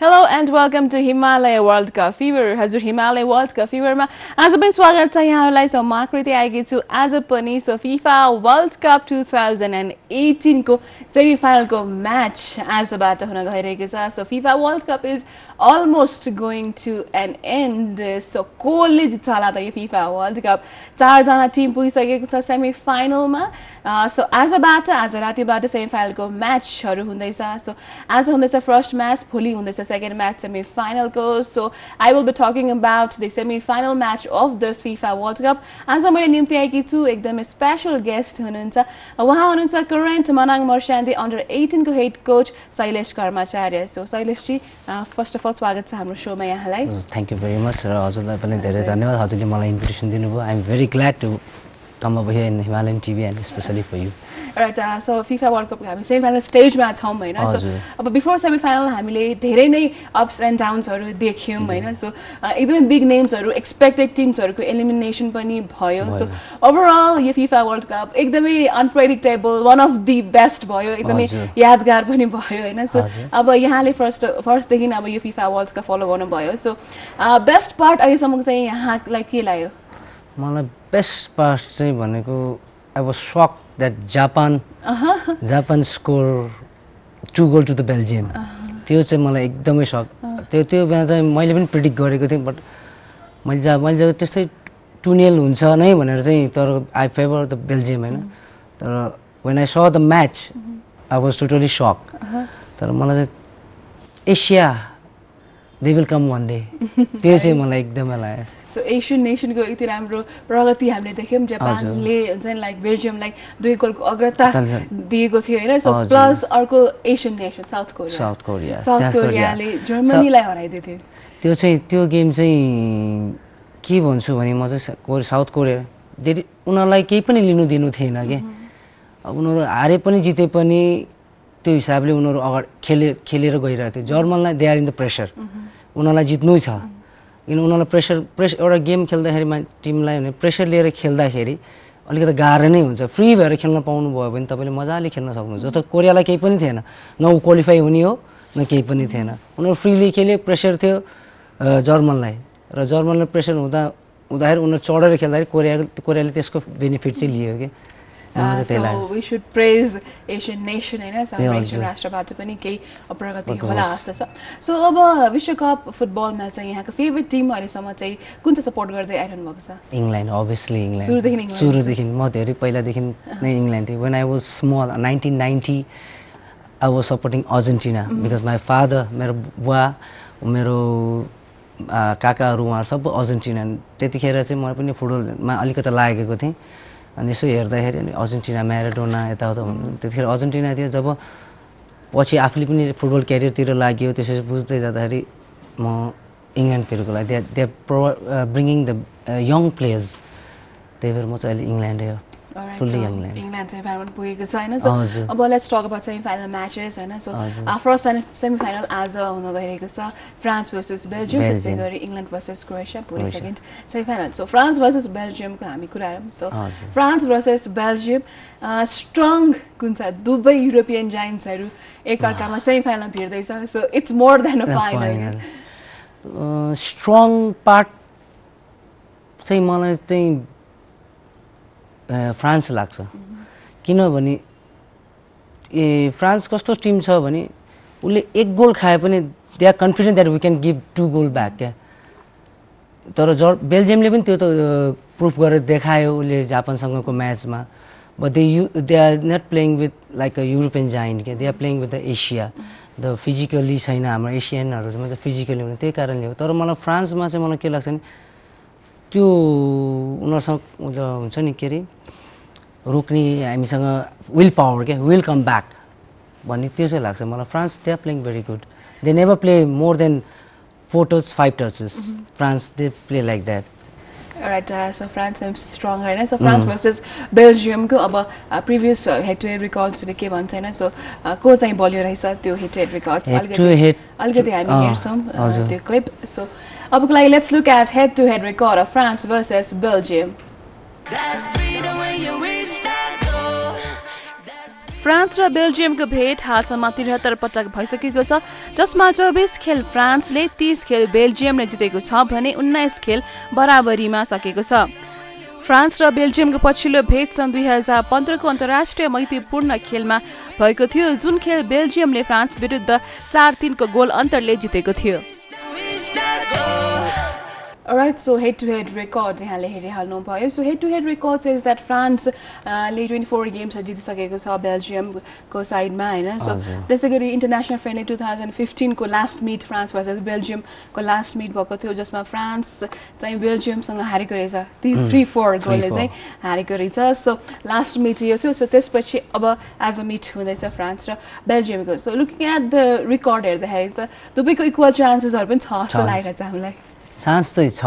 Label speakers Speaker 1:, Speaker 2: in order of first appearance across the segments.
Speaker 1: Hello and welcome to Himalaya world cup fever हजुर Himalaya world cup फिभरमा आज पनि स्वागत छ यहाँहरूलाई सो म आकृति आएकी छु आज पनि so FIFA world cup two thousand and एटिनको semi फाइनलको म्याच आजबाट हुन गइरहेको छ so FIFA world cup is almost going to an end so कसले जित्छ होला त यो फिफा वर्ल्ड कप चारजना टिम पुगिसकेको छ सेमी फाइनलमा सो आजबाट आज रातिबाट सेमी फाइनलको म्याचहरू हुँदैछ सो आज हुँदैछ फर्स्ट म्याच भोलि हुँदैछ second match semi फाइनलको so I will be talking about the semi final match of this FIFA world cup आज मैले निम्ति आएकी छु एकदमै स्पेसल गेस्ट हुनुहुन्छ उहाँ हुनुहुन्छ current Manang मर्स्यान्दी under एटिनको head coach Shailesh Karmacharya so शैलेशजी first of all स्वागत छ हाम्रो सोमा यहाँलाई।
Speaker 2: थ्याङ्क यू भेरी मच र हजुरलाई पनि धेरै धन्यवाद। हजुरले मलाई इन्भिटेसन दिनुभयो। I am very glad to up here in Himalayan TV and specially for you
Speaker 1: right so FIFA world कपको हामी सेमी फाइनल स्टेजमा छौँ होइन? सो। अब बिफोर सेमी फाइनल हामीले धेरै नै अप्स एन्ड डाउन्सहरू देख्यौँ होइन? सो एकदमै बिग नेम्सहरू एक्सपेक्टेड टिम्सहरूको एलिमिनेसन पनि भयो। सो ओभरअल यो फिफा वर्ल्ड कप एकदमै unpredictable one of the best भयो एकदमै। यादगार पनि भयो होइन? सो। अब यहाँले फर्स्ट फर्स्टदेखि अब यो फिफा वर्ल्ड कप फलो गर्नुभयो। सो बेस्ट पार्ट अहिलेसम्मको चाहिँ यहाँलाई के लाग्यो?
Speaker 2: मलाई बेस्ट पार्ट चाहिँ भनेको I was shock that Japan Japan score two goal to the Belgium त्यो चाहिँ मलाई एकदमै सक त्यो त्यो बेला चाहिँ मैले पनि प्रिडिक्ट गरेको थिएँ बट मैले जा मैले जब त्यस्तै टुनेल हुन्छ नै भनेर चाहिँ तर आई फेभर द बेल्जियम होइन? तर when I saw the match I was totally shock तर मलाई चाहिँ Asia they will come one day त्यो चाहिँ मलाई एकदमै लाग्यो।
Speaker 1: सो एसियन नेसनको यति राम्रो प्रगति हामीले देख्यौँ। जापानले हुन्छ नि लाइक बेल्जियमलाई दुई गोलको अग्रता। दिएको थियो होइन? सो। प्लस अर्को Asian nation South Korea.
Speaker 2: South Korea.
Speaker 1: South
Speaker 2: South Korea.
Speaker 1: कोरियाले जर्मनीलाई हराइदिएको थियो
Speaker 2: त्यो। चाहिँ त्यो गेम चाहिँ के भन्छु भने म चाहिँ साउथ कोरिया। धेरै उनीहरूलाई केही पनि लिनु दिनु थिएन कि। अब उनीहरू हारे पनि जिते पनि त्यो हिसाबले उनीहरू अगाडि खेले खेलेर गइरहेको थियो। जर्मनलाई they are in the pressure उनीहरूलाई जित्नै छ। किन उनीहरूलाई प्रेसर प्रेस एउटा गेम खेल्दाखेरि मा टिमलाई भने प्रेसर लिएर खेल्दाखेरि अलिकति गाह्रो नै हुन्छ। फ्री भएर खेल्न पाउनुभयो भने तपाईँले मजाले खेल्न सक्नुहुन्छ। जस्तो कोरियालाई केही पनि थिएन। न ऊ क्वालिफाई हुने हो न केही पनि थिएन। उनीहरू फ्रीली खेले प्रेसर थियो जर्मनलाई। र जर्मनलाई प्रेसर हुँदा हुँदाखेरि उनीहरू चढेर खेल्दाखेरि कोरिया कोरियाले त्यसको बेनिफिट चाहिँ लियो कि।
Speaker 1: सुड प्रेज एसियन नेसन होइन। एसियन राष्ट्रबाट पनि केही प्रगति। होला जस्तो छ। सो अब विश्वकप फुटबलमा चाहिँ यहाँको फेभरेट टिम अहिलेसम्म चाहिँ कुन चाहिँ सपोर्ट गर्दै आइरहनु भएको छ?
Speaker 2: England obviously England. सुरुदेखि म धेरै पहिलादेखि नै इङ्ल्यान्ड थिएँ। When I was small nineteen ninety I was supporting Argentina because my father मेरो बुवा मेरो काकाहरू उहाँहरू सबै अर्जेन्टिना त्यतिखेर चाहिँ मलाई पनि फुटबलमा अलिकति लागेको थिएँ। अनि यसो हेर्दाखेरि अनि अर्जेन्टिना म्याराडोना यताउता भन्नु त्यतिखेर अर्जेन्टिना थियो जब पछि आफूले पनि फुटबल क्यारियरतिर लाग्यो त्यसपछि बुझ्दै जाँदाखेरि म इङ्ल्यान्डतिरको लागि they they pro bringing the young players त्यही भएर म चाहिँ अहिले इङ्ल्यान्डै हो। इङ्ल्यान्ड
Speaker 1: सेमी पुगेको छ होइन सो। अब let's talk about semi final matches होइन सो। फर्स्ट सेमी फाइनल आज हुन गइरहेको छ फ्रान्स भर्सेस बेल्जियम त्यसै। गरी इङ्ल्यान्ड भर्सेस क्रोएसिया पुरै। Second semi final so France versus बेल्जियमको हामी कुरा गरौँ so. France versus Belgium strong कुन छ दुवै युरोपियन जाइन्ट्सहरू एकअर्कामा semi final भिड्दैछ so it's more than a final
Speaker 2: strong part चाहिँ मलाई चाहिँ फ्रान्स लाग्छ। किनभने ए फ्रान्स कस्तो टिम छ भने उसले एक गोल खाए पनि they are confident that we can give two goal back क्या? तर जर बेल्जियमले पनि त्यो त प्रुफ गरेर देखायो उसले जापानसँगको म्याचमा but they you they are not playing with like a European giant क्या? They are playing with the Asia the physically छैन हाम्रो एसियनहरू चाहिँ मतलब फिजिकली हुने त्यही कारणले हो। तर मलाई फ्रान्समा चाहिँ मलाई के लाग्छ भने त्यो उनीहरूसँग हुन्छ नि के अरे? रोक्ने हामीसँग विल पावर क्या विल कम ब्याक भन्ने त्यो चाहिँ लाग्छ मलाई। France they are playing very good they never play more than four touch five touches France they play like that
Speaker 1: right so France strong होइन सो फ्रान्स भर्सेस बेल्जियमको अब previous head to head रिकर्ड्सले के भन्छ होइन? So को चाहिँ बलियो रहेछ त्यो हेड टु हेड रिकर्ड्स अलिकति हामी हेर्छौँ uh। त्यो क्लिप सो अबको लागि let's look at head to head record of France versus Belgium France र बेल्जियमको भेट हालसम्म त्रिहत्तर पटक भइसकेको छ जसमा चौबिस खेल फ्रान्सले तीस खेल बेल्जियमले जितेको छ भने उन्नाइस खेल बराबरीमा सकेको छ फ्रान्स र बेल्जियमको पछिल्लो भेट सन् दुई हजार पन्ध्रको अन्तर्राष्ट्रिय मैत्रीपूर्ण खेलमा भएको थियो जुन खेल बेल्जियमले फ्रान्स विरुद्ध चार तिनको गोल अन्तरले जितेको थियो. Right so head to head record यहाँले हेरिहाल्नु भयो। So head to head record is that फ्रान्सले ट्वेन्टी फोर गेम्सहरू जितिसकेको छ बेल्जियमको साइडमा होइन? सो। त्यसै गरी इन्टरनेसनल फ्रेन्डली टु थाउजन्ड फिफ्टिनको लास्ट मिट फ्रान्स भर्सेस बेल्जियमको लास्ट मिट भएको थियो जसमा फ्रान्स चाहिँ बेल्जियमसँग हारेको रहेछ। ती थ्री फोर गोलले
Speaker 2: 3-4.
Speaker 1: चाहिँ हारेको रहेछ। सो लास्ट मिट यो थियो। सो त्यसपछि अब एज अ मिट हुँदैछ फ्रान्स र बेल्जियमको so looking at the record हेर्दाखेरि त दुवैको इक्वल चान्सेसहरू पनि छ जस्तो। लागेको छ हामीलाई।
Speaker 2: चान्स चाहिँ छ।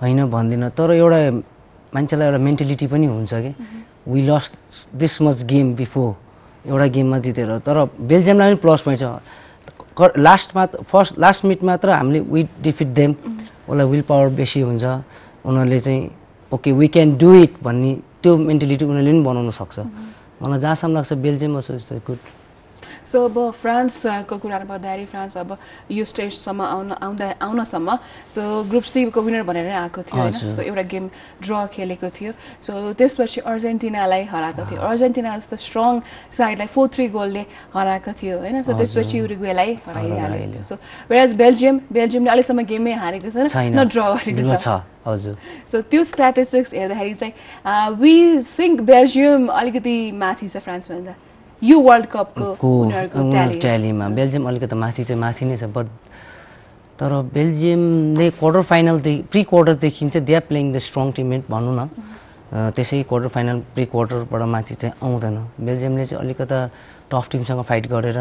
Speaker 2: होइन भन्दिनँ तर एउटा मान्छेलाई एउटा मेन्टालिटी पनि हुन्छ कि। We lost this much game before एउटा गेममा जितेर तर बेल्जियमलाई पनि प्लस पोइन्ट छ लास्टमा फर्स्ट लास्ट मिट मात्र हामीले वी डिफिट देम उसलाई विल पावर बेसी हुन्छ। उनीहरूले चाहिँ okay we can do it भन्ने त्यो मेन्टालिटी उनीहरूले पनि बनाउन सक्छ। मलाई जहाँसम्म लाग्छ Belgium as is good
Speaker 1: so अब फ्रान्सको कुरामा पर्दाखेरि फ्रान्स अब यो स्टेजसम्म आउन आउँदा आउनसम्म सो ग्रुप सीको विनर भनेर नै आएको थियो होइन। सो एउटा गेम ड्र खेलेको थियो। सो त्यसपछि अर्जेन्टिनालाई हराएको थियो। अर्जेन्टिना जस्तो स्ट्रङ साइडलाई फोर थ्री गोलले हराएको थियो होइन। सो त्यसपछि उरुग्वेलाई हराइहाल्यो। सो वेराज बेल्जियम बेल्जियमले अहिलेसम्म गेमै हारेको छैन
Speaker 2: छैन।
Speaker 1: न ड्र गरेको छ।
Speaker 2: छ। हजुर।
Speaker 1: सो त्यो स्ट्याटिस्टिक्स हेर्दाखेरि चाहिँ वी सिङ्क बेल्जियम अलिकति माथि छ फ्रान्सभन्दा। यो वर्ल्ड कपको
Speaker 2: ट्यालीमा बेल्जियम अलिकति माथि चाहिँ माथि नै छ बट तर बेल्जियमले क्वार्टर फाइनलदेखि प्रि क्वार्टरदेखि चाहिँ they are playing the strong teammate भनौँ न। त्यसै क्वार्टर फाइनल प्रि क्वार्टरबाट माथि चाहिँ आउँदैन। बेल्जियमले चाहिँ अलिकता टफ टिमसँग फाइट गरेर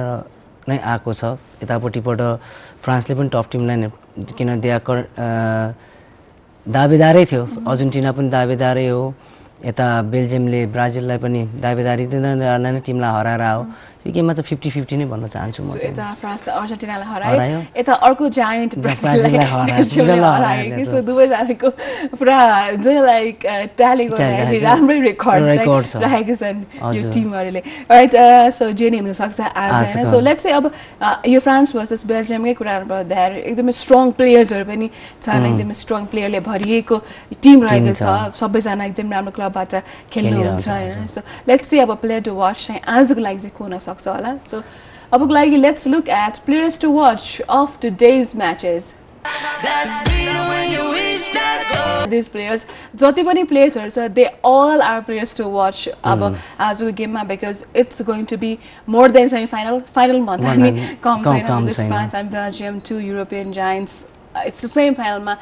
Speaker 2: नै आएको छ। यतापट्टिबाट फ्रान्सले पनि टफ टिमलाई नै किन दे आर दावेदारै थियो। अर्जेन्टिना पनि दावेदारै हो। यता बेल्जियमले ब्राजिललाई पनि दावेदारी नै टिमलाई हराएर आयो। यो गेममा चाहिँ फिफ्टी फिफ्टी नै भन्न चाहन्छु म
Speaker 1: यता अर्को जायन्ट दुवैजनाको पुरा जुन लाइक ट्याली गर्दाखेरि राम्रै रेकर्ड। राखेको छन् यो। टिमहरूले। राइट सो जे नि हुनसक्छ आज होइन। सो लेट्स अब यो फ्रान्स भर्सेस बेल्जियमकै कुराहरू गर्दाखेरि एकदमै स्ट्रङ प्लेयर्सहरू पनि छन् एकदमै स्ट्रङ प्लेयरले भरिएको टिम रहेको
Speaker 2: छ।
Speaker 1: सबैजना एकदम राम्रो क्लबबाट खेल्नुहुन्छ होइन? सो लेट्स चाहिँ अब प्लेयर टु वाच चाहिँ आजको लागि चाहिँ को हुनसक्छ? होला सो अबको लागि let's look at players to watch of today's matches
Speaker 3: That's freedom when you reach that goal.
Speaker 1: These players जति पनि प्लेयर्सहरू छ they all are players to watch अब आजको गेममा because it's going to be more than semi final final भन्दा पनि कम छैन। France and Belgium two European giants semi फाइनलमा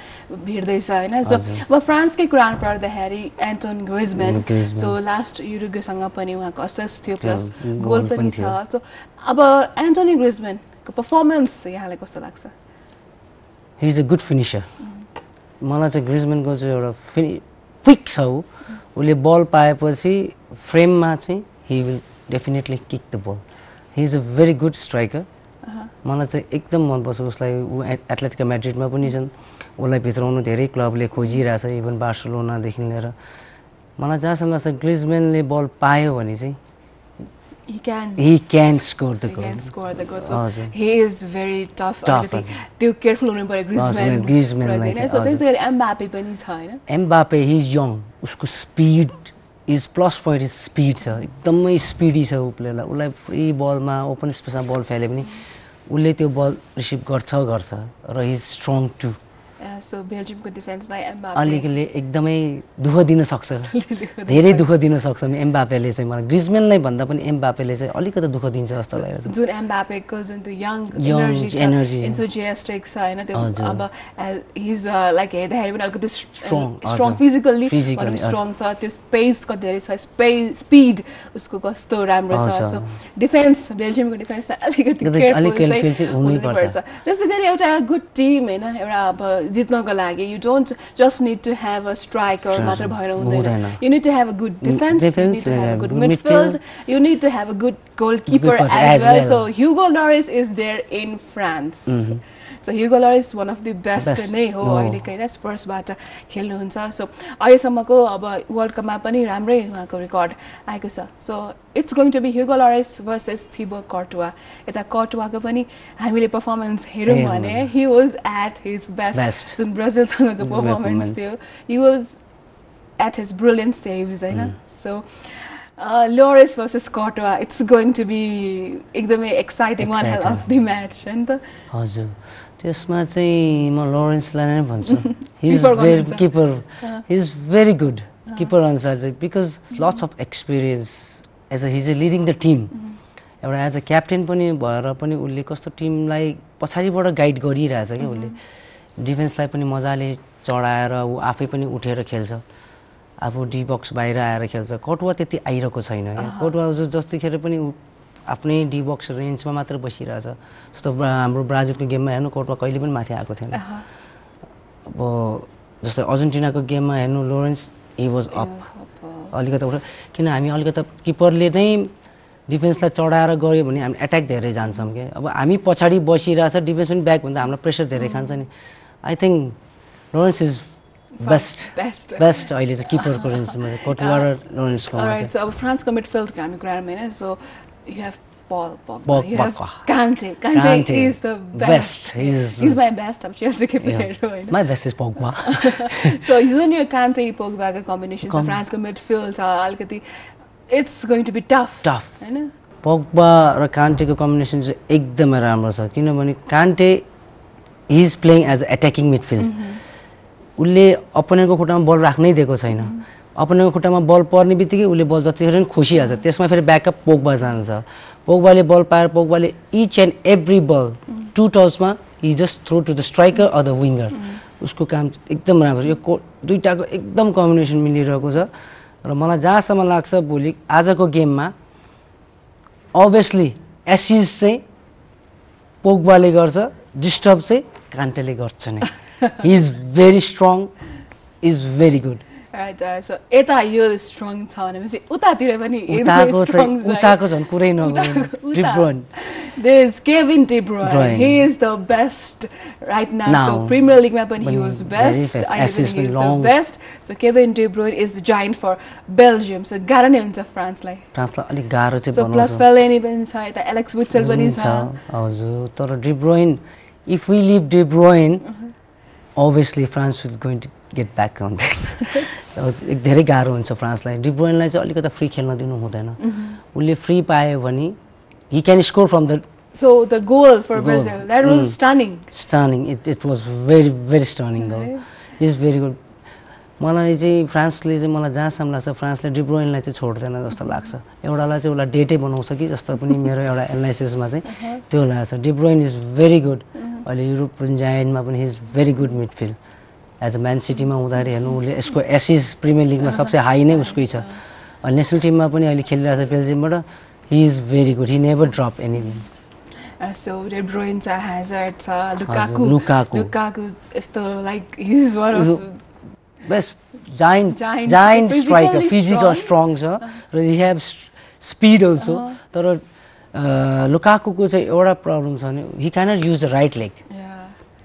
Speaker 1: भिड्दैछ होइन सो अब फ्रान्सकै कुरामा पर्दाखेरि एन्टोन ग्रिजमेन। सो लास्ट युरुगेसँग पनि उहाँको असेस थियो प्लस
Speaker 2: गोल पनि।
Speaker 1: छ सो अब एन्टोनी ग्रिजमेनको पर्फर्मेन्स यहाँलाई कस्तो लाग्छ
Speaker 2: he is a good finisher मलाई चाहिँ ग्रिजमेनको चाहिँ एउटा फिनि क्विक छ ऊ उसले बल पाएपछि फ्रेममा चाहिँ he will definitely kick the ball he is a very good striker मलाई चाहिँ एकदम मनपर्छ उसलाई। ऊ एथलेटिका म्याड्रिडमा पनि छन्। उसलाई भित्राउनु धेरै क्लबले खोजिरहेछ इभन बार्सलोनादेखि लिएर। मलाई जहाँसम्म लाग्छ ग्रिजमेनले बल पायो भने चाहिँ
Speaker 1: He can.
Speaker 2: He can score the
Speaker 1: he can score the goal. So he is very tough.
Speaker 2: Tough,
Speaker 1: अलिकति त्यो केयरफुल हुनु पर्यो ग्रिजम्यान
Speaker 2: Griezmann-लाई चाहिँ,
Speaker 1: सो त्यसै
Speaker 2: हजुर।
Speaker 1: गरी एम्बापे पनि छ होइन?
Speaker 2: एम्बापे हि इज यङ उसको speed is plus point is speed छ। एकदमै स्पिडी छ ऊ प्लेयरलाई उसलाई फ्री बलमा ओपन स्पेसमा बल फ्याल्यो भने उसले त्यो बल रिसिभ गर्छ गर्छ र हि स्ट्रङ टु
Speaker 1: सो बेल्जियमको डिफेन्सलाई
Speaker 2: अलिकति एकदमै दुःख दिन सक्छ धेरै दुःख दिन सक्छ एम्बापेले चाहिँ मलाई ग्रिजमेनलाई भन्दा पनि एम्बापेले चाहिँ अलिकति दुःख दिन्छ जस्तो लाग्यो
Speaker 1: जुन एम्बापेको जुन त्यो यङ एनर्जी। इन्थुजियास्टिक छ होइन त्यो। अब हिज लाइक हेर्दाखेरि पनि अलिकति स्ट्रङ। फिजिकल्ली स्ट्रङ छ त्यो स्पेस कति धेरै छ स्पे स्पिड उसको कस्तो राम्रो छ। सो डिफेन्स बेल्जियमको डिफेन्स अलिकति
Speaker 2: अलिक-
Speaker 1: केयरफुल चाहिँ।
Speaker 2: हुनुपर्छ
Speaker 1: त्यसै गरी एउटा गुड टिम होइन एउटा अब जित्नको लागि you don't just need to have a striker मात्र. भएर हुँदैन। You need to have a good defence you
Speaker 2: defense,
Speaker 1: need to have a
Speaker 2: uh,
Speaker 1: good
Speaker 2: good
Speaker 1: midfield
Speaker 2: midfield.
Speaker 1: you need to have a good goalkeeper
Speaker 2: Goalkeeper
Speaker 1: as,
Speaker 2: as
Speaker 1: well.
Speaker 2: well.
Speaker 1: So Hugo Lloris so Hugo Lloris one of the best. नै हो। अहिलेको होइन स्पर्सबाट खेल्नुहुन्छ so अहिलेसम्मको अब world कपमा पनि राम्रै उहाँको रेकर्ड आएको छ so it's going to be Hugo Lloris versus Thibaut Courtois यता कटुवाको पनि हामीले पर्फर्मेन्स हेऱ्यौँ भने। He was at his best. जुन ब्राजिलसँगको पर्फर्मेन्स
Speaker 2: Performance.
Speaker 1: थियो he was at his brilliant saves होइन so Lloris versus Courtois it's going to be एकदमै exciting one of the match होइन त
Speaker 2: हजुर त्यसमा चाहिँ म लोरेन्सलाई नै भन्छु। He is
Speaker 1: Keeper
Speaker 2: very. Keeper he is very good keeper अनुसार चाहिँ because lots of experience as a his a leading the team एउटा एज अ क्याप्टेन पनि भएर पनि उसले कस्तो टिमलाई पछाडिबाट गाइड गरिरहेछ क्या उसले। डिफेन्सलाई पनि मजाले चढाएर ऊ आफै पनि उठेर खेल्छ। आफू डी बक्स बाहिर आएर खेल्छ। कटुवा त्यति आइरहेको छैन क्या। कटुवा जतिखेर पनि ऊ आफ्नै डी बक्स रेन्जमा मात्र बसिरहेछ। जस्तो हाम्रो ब्राजिलको गेममा हेर्नु कटुवा कहिले पनि माथि आएको थिएन। अब जस्तै अर्जेन्टिनाको गेममा हेर्नु लोरेन्स हि वाज अप अलिकति किन हामी अलिकति किपरले नै डिफेन्सलाई चढाएर गऱ्यो भने हामी एट्याक धेरै जान्छौँ क्या अब हामी पछाडि बसिरहेछ डिफेन्स पनि ब्याक भन्दा हामीलाई प्रेसर धेरै खान्छ नि। I think Lloris is best
Speaker 1: best
Speaker 2: best अहिले चाहिँ किपरको रेन्जमा लोरेन्सको
Speaker 1: अब फ्रान्सको मिडफिल्डको हामी कुरा गरौँ होइन so you have Paul Pogba,
Speaker 2: Paul
Speaker 1: you have
Speaker 2: Pogba.
Speaker 1: Kante. Kante,
Speaker 2: Kante,
Speaker 1: is the best.
Speaker 2: best. He's-
Speaker 1: He's my best. अब चेल्सीको प्लेयर हो होइन
Speaker 2: माई बेस्ट इज पगमा
Speaker 1: सो जुन यो कान्ते पोगबाको कम्बिनेसन छ
Speaker 2: Com-
Speaker 1: फ्रान्सको मिडफिल्ड छ अलिकति it's going to be tough
Speaker 2: tough
Speaker 1: होइन
Speaker 2: पगबा र कान्टेको कम्बिनेसन चाहिँ एकदमै राम्रो छ। किनभने Kante he is playing as a attacking midfield उसले अपोनेन्टको खुट्टामा बल राख्नै दिएको छैन। अपोनेन्टको खुट्टामा बल पर्ने बित्तिकै उसले बल जतिखेर पनि खुसिहाल्छ त्यसमा फेरि ब्याकअप पोगबा जान्छ। पोगबाले बल पाएर पोगबाले each and every ball to टचमा he just throw to the striker or the winger उसको काम एकदम राम्रो। यो को दुइटाको एकदम कम्बिनेसन मिलिरहेको छ। र मलाई जहाँसम्म लाग्छ भोलि आजको गेममा अभियसली एसिज चाहिँ पोगबाले गर्छ डिस्टर्ब चाहिँ कान्टेले गर्छ नै। Is very strong is very good
Speaker 1: so यता यो स्ट्रङ छ भनेपछि उतातिर पनि
Speaker 2: उताको झन् कुरै नगर्नु डिब्रोन
Speaker 1: There is Kevin De Bruyne.
Speaker 2: Bruyne.
Speaker 1: He is the best right now. So
Speaker 2: Now.
Speaker 1: Premier League मा पनि is
Speaker 2: पनि
Speaker 1: the
Speaker 2: long.
Speaker 1: best. So Kevin De Bruyne is the giant for Belgium. So गाह्रो नै हुन्छ फ्रान्सलाई
Speaker 2: फ्रान्सलाई अलिक गाह्रो चाहिँ
Speaker 1: सो प्लस फेलेनी पनि छ यता एलेक्स विट्सेल पनि छ
Speaker 2: हजुर तर De Bruyne if we leave De Bruyne obviously France will going to get back on धेरै गाह्रो हुन्छ फ्रान्सलाई। डिब्रोइनलाई चाहिँ अलिकति फ्री खेल्न दिनु हुँदैन। उसले फ्री पायो भने he can score from the
Speaker 1: so the goal for
Speaker 2: Goal.
Speaker 1: Brazil that was
Speaker 2: Mm.
Speaker 1: Stunning
Speaker 2: stunning it it was very very stunning go is very good मलाई चाहिँ फ्रान्सले चाहिँ मलाई जहाँसम्म लाग्छ फ्रान्सले डिब्रोइनलाई चाहिँ छोड्दैन जस्तो लाग्छ। एउटालाई चाहिँ उसलाई डेटै बनाउँछ कि जस्तो पनि मेरो एउटा एनालाइसिसमा चाहिँ त्यो लाग्छ। De Bruyne is very good अहिले युरोपियन जायन्टमा पनि he is very good midfield as a Man सिटीमा हुँदाखेरि हेर्नु उसले यसको एसिस प्रिमियर लिगमा सबसे हाई नै उसकै छ। अनि नेसनल टिममा पनि अहिले खेलिरहेको छ बेल्जियमबाट। He is very good he never drop anything
Speaker 1: so छ छ यस्तो like
Speaker 2: best giant giant striker physical. Strong छ र यी हेभ स्पिड अल्सो तर लुकाकुको चाहिँ एउटा प्रब्लम छ भने he cannot use the right leg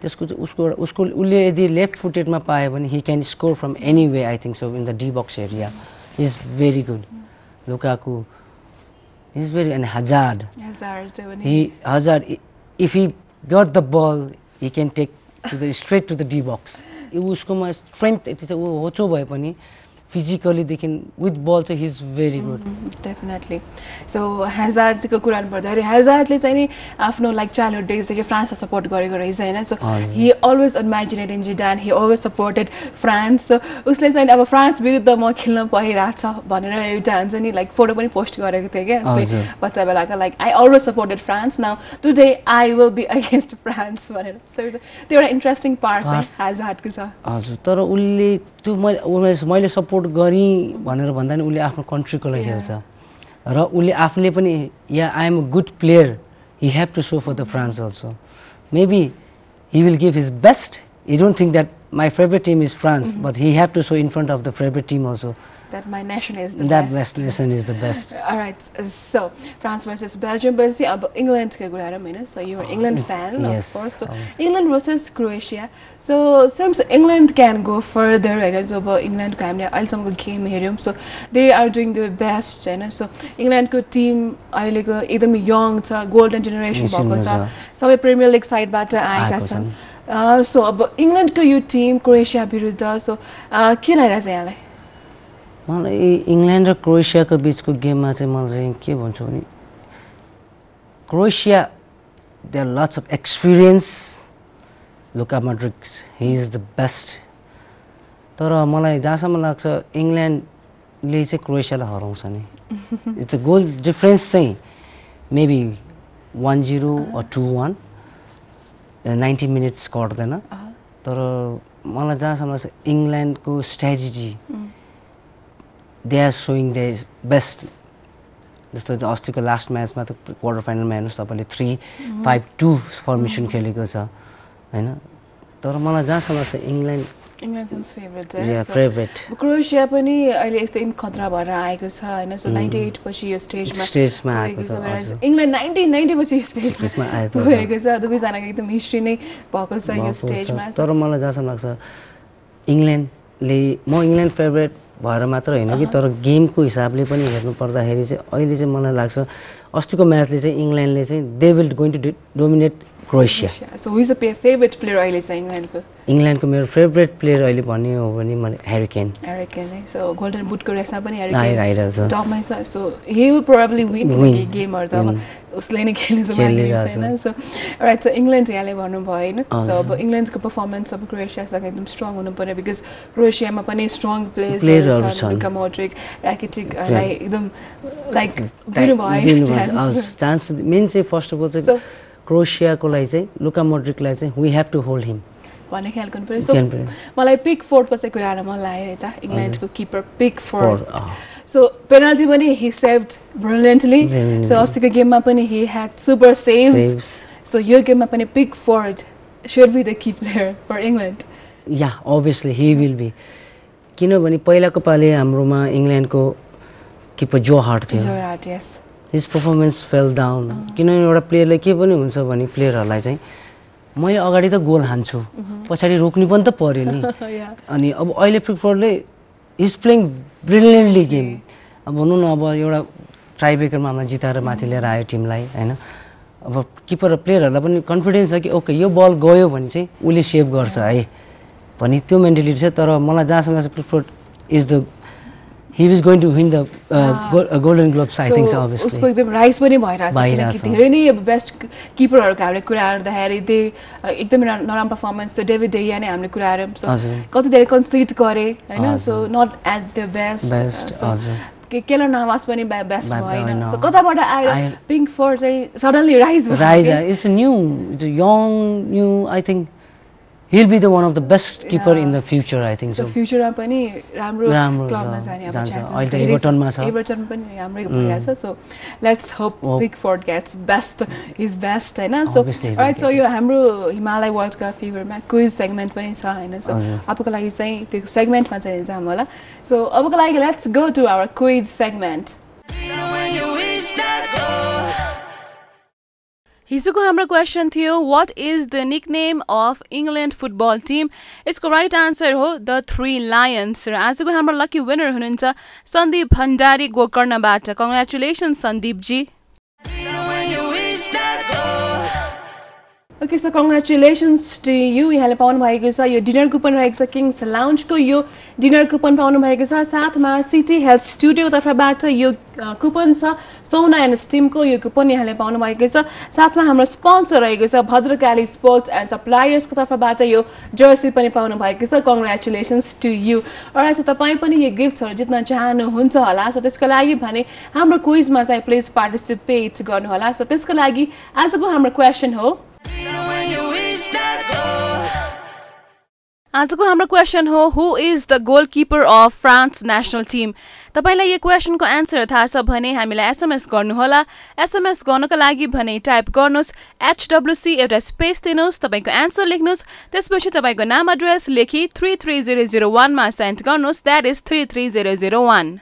Speaker 2: त्यसको चाहिँ उसको उसको उसले यदि लेफ्ट फुटेडमा पायो भने he can score from any way I think so in the D box area is very good Lukaku is very and he Hazard i- if he got the ball he can take to the straight to the D box उसकोमा strength यति चाहिँ ऊ होचो भए पनि फिजिकलीदेखि with ball चाहिँ his very good
Speaker 1: definitely so हेजार्डको कुरा पर्दाखेरि हेजार्डले चाहिँ नि आफ्नो लाइक चाइल्डहुड डेजदेखि फ्रान्सलाई सपोर्ट गरेको रहेछ होइन? So. He always imitate in Zidane he always supported France so उसले चाहिँ अब फ्रान्स विरुद्ध म खेल्न परिरहेको छ भनेर एउटा हुन्छ नि लाइक फोटो पनि पोस्ट गरेको थिएँ क्या उसले। बच्चा बेलाको like I always supported France now today I will be against France भनेर। सो त्यो एउटा इन्ट्रेस्टिङ पार्ट चाहिँ हेजार्डको छ।
Speaker 2: हजुर तर उसले त्यो मैले मैले सपोर्ट गरेँ भनेर भन्दा नि उसले आफ्नो कन्ट्रीको लागि खेल्छ। र उसले आफूले पनि yeah I am a good player he have to show for the France also maybe he will give his best you don't think that my favourite team is France but he have to show in front of the favourite team also
Speaker 1: That my nation is the
Speaker 2: that
Speaker 1: best.
Speaker 2: Best lesson is the best
Speaker 1: Alright, so France versus Belgium. अब इङ्ल्यान्डको कुरा गरौँ होइन so you're England fan of
Speaker 2: yes,
Speaker 1: course so
Speaker 2: of-
Speaker 1: England versus Croatia so seems England can go further होइन जब इङ्ल्यान्डको हामीले अहिलेसम्मको game हेऱ्यौँ so they are doing the best होइन सो इङ्ल्यान्डको टिम अहिलेको एकदमै यङ छ गोल्डन जेनेरेसन भएको
Speaker 2: Generation
Speaker 1: छ सबै प्रिमियर लिग साइडबाट आएका
Speaker 2: आएको
Speaker 1: छन् सो अब इङ्ल्यान्डको यो टिम क्रोएसिया विरुद्ध सो के लागिरहेछ यहाँलाई
Speaker 2: मलाई इङ्ल्यान्ड र क्रोएसियाको बिचको गेममा चाहिँ मलाई चाहिँ के भन्छु भने Croatia they are lots of experience Luka Modric's he is the best तर मलाई जहाँसम्म लाग्छ इङ्ल्यान्डले चाहिँ क्रोएसियालाई हराउँछ नि। त्यो गोल डिफ्रेन्स चाहिँ maybe one zero two one ninety minutes कट्दैन तर मलाई जहाँसम्म लाग्छ इङ्ल्यान्डको strategy they are showing the best जस्तो अस्तिको लास्ट म्याचमा त क्वार्टर फाइनलमा हेर्नुहोस् तपाईँले थ्री फाइभ टू फर्मेसन खेलेको छ होइन? तर मलाई जहाँसम्म लाग्छ इङ्ल्यान्ड
Speaker 1: फेभरेट क्रोएसिया पनि अहिले यस्तै खतरा भएर आएको छ होइन? सो नाइन्टी एट पछि यो स्टेजमा
Speaker 2: स्टेजमा आएको छ।
Speaker 1: इङ्ल्यान्ड नाइन्टिन नाइन्टी पछि यो स्टेजमा
Speaker 2: आएको छ।
Speaker 1: पुगेको छ। दुवैजनाको एकदम हिस्ट्री नै भएको छ यो
Speaker 2: छ।
Speaker 1: स्टेजमा
Speaker 2: तर मलाई जहाँसम्म लाग्छ इङ्ल्यान्डले म इङ्ल्यान्ड फेभरेट भएर मात्र होइन कि तर गेमको हिसाबले पनि हेर्नु पर्दाखेरि चाहिँ अहिले चाहिँ मलाई लाग्छ अस्तिको म्याचले चाहिँ इङ्ल्यान्डले चाहिँ they will going to dominate Croatia
Speaker 1: so who's a favourite player अहिले चाहिँ इङ्ल्यान्डको
Speaker 2: इङ्ल्यान्डको मेरो फेभरेट प्लेयर अहिले भन्ने हो भने मैले
Speaker 1: है सो गोल्डन बुटको रेसमा पनि टपमै छ। So he probably win. गेमहरू त उसले नै खेल्ने सो राइट सो इङ्ल्यान्ड यहाँले भन्नुभयो होइन? सो। अब इङ्ल्यान्डको पर्फर्मेन्स अब क्रोएसियासँग एकदम स्ट्रङ हुनु पऱ्यो बिकज क्रोएसियामा पनि स्ट्रङ प्लेयर्सहरू। लुका मोड्रिक ऱ्याकेटिकलाई एकदम लाइक दिनुभयो
Speaker 2: चान्स मेन चाहिँ फर्स्ट अफ अल चाहिँ क्रोएसियाको लागि चाहिँ लुका मोड्रिकलाई चाहिँ we have to hold him
Speaker 1: भन्ने ख्याल गर्नु पऱ्यो सो। मलाई पिक फोर्डको चाहिँ कुरा आएर मन लाग्यो यता इङ्ल्यान्डको keeper Pickford. So penalty पनि हि सेभड ब्रिलियन्टली. सो अस्तिको गेममा पनि he had super save. So यो गेममा पनि Pickford should be the key player for England
Speaker 2: yeah obviously he will be किनभने पहिलाको पालि हाम्रोमा इङ्ल्यान्डको किपर जो हार्ट थियो हिज पर्फर्मेन्स फेल डाउन किनभने एउटा प्लेयरलाई के पनि हुन्छ भने प्लेयरहरूलाई चाहिँ मैले अगाडि त गोल हान्छु। पछाडि रोक्नु पनि त पऱ्यो नि। अनि अब अहिले पिकफोर्डले इज प्लेइङ ब्रिलियन्टली गेम अब भनौँ न अब एउटा ट्राइब्रेकरमा हामीलाई जिताएर माथि लिएर आयो टिमलाई होइन? अब किपर प्लेयरहरूलाई पनि कन्फिडेन्स छ कि ओके यो बल गयो भने चाहिँ उसले सेभ गर्छ है? भन्ने त्यो मेन्टालिटी छ। तर मलाई जहाँसम्म चाहिँ Pickford is the he is going to win the golden globes I think
Speaker 1: So, उसको
Speaker 2: अभियसली
Speaker 1: एकदम राइस पनि भइरहेछ। किनकि धेरै नै अब बेस्ट किपरहरूको हामीले कुरा गर्दाखेरि त्यही एकदमै रा- नराम्रो पर्फर्मेन्स त्यो डेभिड डेया नै हामीले कुरा गऱ्यौँ सो
Speaker 2: हजुर।
Speaker 1: कति धेरै कन्सिड गरे होइन। So not at the best
Speaker 2: Best।
Speaker 1: के केलर नावास पनि बेस्ट भएन। सो कताबाट आएर। पिङ्क फोर चाहिँ suddenly rise
Speaker 2: rise it's new it's young new I think he'll be the one of the best keeper in the future I think
Speaker 1: फ्युचरमा पनि राम्रो क्लबमा जाने
Speaker 2: जान्छ। अहिले त
Speaker 1: छ।
Speaker 2: एभर्टनमा छ।
Speaker 1: एभर्टन पनि राम्रै भइरहेछ so let's hope gets best is best होइन सो राइट सो यो हाम्रो हिमालय वर्ल्ड कप फिभरमा क्विज सेगमेन्ट पनि छ होइन सो। अबको लागि चाहिँ त्यो सेगमेन्टमा चाहिँ जाऊँ होला सो अबको लागि let's go to our quiz segment हिजोको हाम्रो क्वेसन थियो what is the nick name of England football team यसको राइट आन्सर हो द थ्री लायन्स र आजको हाम्रो लकी विनर हुनुहुन्छ सन्दीप भण्डारी गोकर्णबाट। Congratulation सन्दीपजी। Okay so congratulations to you यहाँले पाउनु भएको छ यो डिनर कुपन रहेको छ किङ्स लाउन्जको यो डिनर कुपन पाउनु भएको छ। साथमा सिटी हेल्थ स्टुडियो तर्फबाट यो कुपन छ सोना एन्ड स्टिमको यो कुपन यहाँले पाउनु भएको छ। साथमा हाम्रो स्पोन्सर रहेको छ भद्रकाली स्पोर्ट्स एन्ड सप्लायर्सको तर्फबाट यो जर्सी पनि पाउनु भएको छ कङ्ग्रेचुलेसन्स टु यु र तपाईँ पनि यो गिफ्ट्सहरू जित्न चाहनुहुन्छ होला। सो त्यसको लागि भने हाम्रो क्विजमा चाहिँ प्लिज पार्टिसिपेट गर्नुहोला। सो त्यसको लागि आजको हाम्रो क्वेसन हो आजको हाम्रो क्वेसन हो who is the goal keeper of France national team तपाईँलाई यो क्वेसनको एन्सर थाहा छ भने हामीलाई एसएमएस गर्नुहोला। एसएमएस गर्नको लागि भने टाइप गर्नुहोस्। एचडब्लुसी एउटा स्पेस दिनुहोस् तपाईँको एन्सर लेख्नुहोस्। त्यसपछि तपाईँको नाम एड्रेस लेखी थ्री थ्री जिरो जिरो वानमा सेन्ड गर्नुहोस्। That is three three zero zero one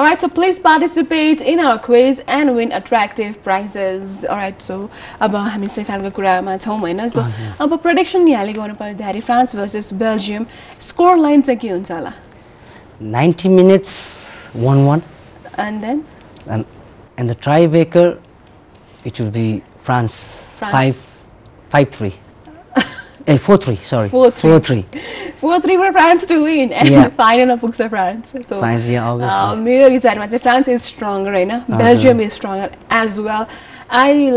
Speaker 1: Alright, so please participate in our quiz and win attractive prizes. Alright, so अब हामी सेफालको कुरामा छौँ होइन सो अब प्रोडिक्सन यहाँले गर्नु पर्दाखेरि France versus Belgium score line चाहिँ के हुन्छ होला
Speaker 2: ninety minutes one one
Speaker 1: and then
Speaker 2: and and the tiebreaker it will be France,
Speaker 1: France.
Speaker 2: five five three. Eh, four three. Sorry.
Speaker 1: 4-3.
Speaker 2: Four three.
Speaker 1: Four three for France to win and
Speaker 2: Yeah.
Speaker 1: फाइनलमा पुग्छ France so
Speaker 2: France, yeah, obviously.
Speaker 1: मेरो विचारमा चाहिँ France is stronger होइन Belgium is stronger as well I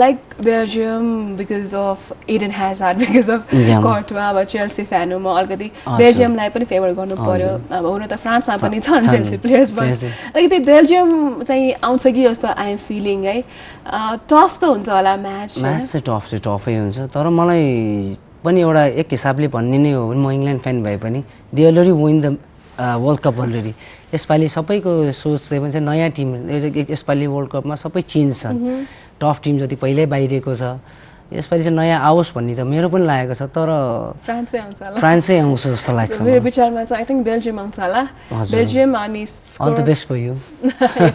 Speaker 1: Belgium because of Eden Hazard because of
Speaker 2: Yeah.
Speaker 1: Courtois अब Chelsea fan हो म अलिकति। बेल्जियमलाई पनि फेभर गर्नु पर्यो अब हुन त फ्रान्समा पनि छन्। चेल्सी प्लेयर्स बट अलिकति बेल्जियम चाहिँ आउँछ कि जस्तो आइएम फिलिङ है टफ त हुन्छ होला म्याच
Speaker 2: म्याच चाहिँ टफ चाहिँ टफै हुन्छ तर मलाई पनि एउटा एक हिसाबले भन्ने नै हो। भने म इङ्ल्यान्ड फ्यान भए पनि। They already win the world cup already. यसपालि सबैको सोच चाहिँ चाहिँ नयाँ टिम यसपालि वर्ल्ड कपमा सबै चेन्ज छन्। टफ टिम जति पहिल्यै बाहिरिएको छ। यसपालि चाहिँ नयाँ आओस् भन्ने त मेरो पनि लागेको छ तर
Speaker 1: फ्रान्सै आउँछ होला।
Speaker 2: फ्रान्सै आउँछ जस्तो लाग्छ
Speaker 1: मेरो। विचारमा चाहिँ आई थिङ्क बेल्जियम आउँछ होला। बेल्जियम अनि
Speaker 2: all the best for you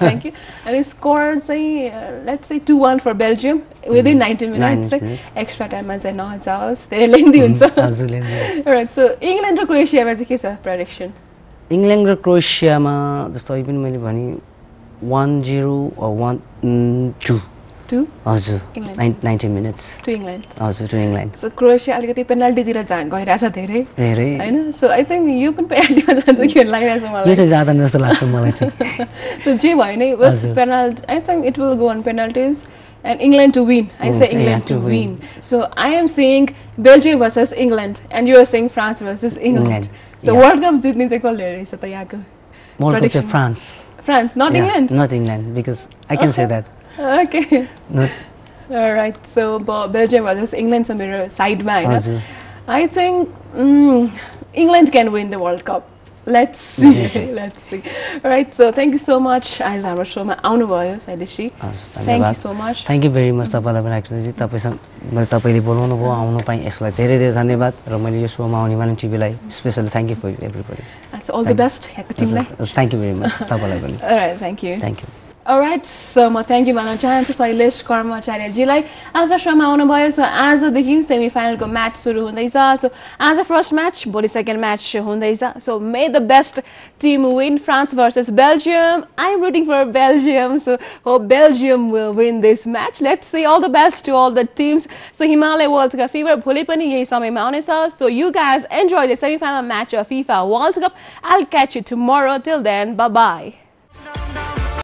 Speaker 1: thank you अनि स्कोर चाहिँ लेट्स चाहिँ two one for Belgium within nineteen minutes
Speaker 2: 90
Speaker 1: चाहिँ. एक्स्ट्रा टाइममा चाहिँ नजाओस्। धेरै लेन्दी हुन्छ। सो इङ्ल्यान्ड र क्रोएसियामा चाहिँ के छ प्रडिक्सन
Speaker 2: इङ्ल्यान्ड र क्रोएसियामा जस्तो अहिले पनि मैले भने one zero one two
Speaker 1: to
Speaker 2: हजुर नाइन्टी मिनट्स
Speaker 1: टु इङ्ल्यान्ड
Speaker 2: हजुर टु इङ्ल्यान्ड
Speaker 1: सो क्रोएसिया अलिकति पेनाल्टीतिर जा गइरहेछ धेरै।
Speaker 2: धेरै।
Speaker 1: होइन? सो आई थिङ्क यो पनि पेनाल्टीमा जान्छ कि लागिरहेछ मलाई।
Speaker 2: चाहिँ जाँदैन जस्तो लाग्छ मलाई चाहिँ।
Speaker 1: So जे भयो नै। Penalty I think it will go on penalties and England to win I say
Speaker 2: Mm,
Speaker 1: England
Speaker 2: yeah,
Speaker 1: to
Speaker 2: to
Speaker 1: win
Speaker 2: win.
Speaker 1: So I am saying Belgium versus England and you're saying France versus England
Speaker 2: England,
Speaker 1: so
Speaker 2: yeah.
Speaker 1: World cup जित्ने चाहिँ कसले रहेछ त यहाँको
Speaker 2: world cup
Speaker 1: Prediction.
Speaker 2: चाहिँ France
Speaker 1: France not England
Speaker 2: not England because I can say that
Speaker 1: okay right so Belgium versus England छ मेरो साइडमा होइन mm, England can win the World Cup. Let's see. Let's see. Right. So thank you so much. आज हाम्रो सोमा आउनुभयो Thank you
Speaker 2: धन्यवाद
Speaker 1: so much.
Speaker 2: Thank you very much तपाईँलाई पनि राख्नुहोस् तपाईँसँग मैले तपाईँले बोलाउनु भयो आउनु पाएँ यसलाई धेरै धेरै धन्यवाद र मैले यो सोमा आउने माने टिभीलाई specially thank you for
Speaker 1: So all the best. यहाँको टिमलाई
Speaker 2: थ्याङ्क यू भेरी मच तपाईँलाई पनि
Speaker 1: thank you.
Speaker 2: Thank you
Speaker 1: right so म थ्याङ्क यू भन्न चाहन्छु शैलेश कर्मचार्यजीलाई आज सोमा आउनुभयो सो आजदेखि सेमी फाइनलको म्याच सुरु हुँदैछ सो आज फर्स्ट म्याच भोलि सेकेन्ड म्याच हुँदैछ so may the best team win France versus Belgium I am rooting for Belgium so हो Belgium will win this match let's see all the best to all the teams so Himalaya world cup fever भोलि पनि यही समयमा आउनेछ so you guys enjoy the semi final match of FIFA world cup I catch you tomorrow till then bye
Speaker 3: No, no,